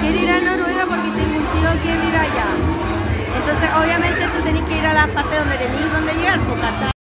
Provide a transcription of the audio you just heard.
quiero ir a Noruega porque tengo un tío que ir allá. Entonces obviamente tú tenés que ir a la parte donde tenés, donde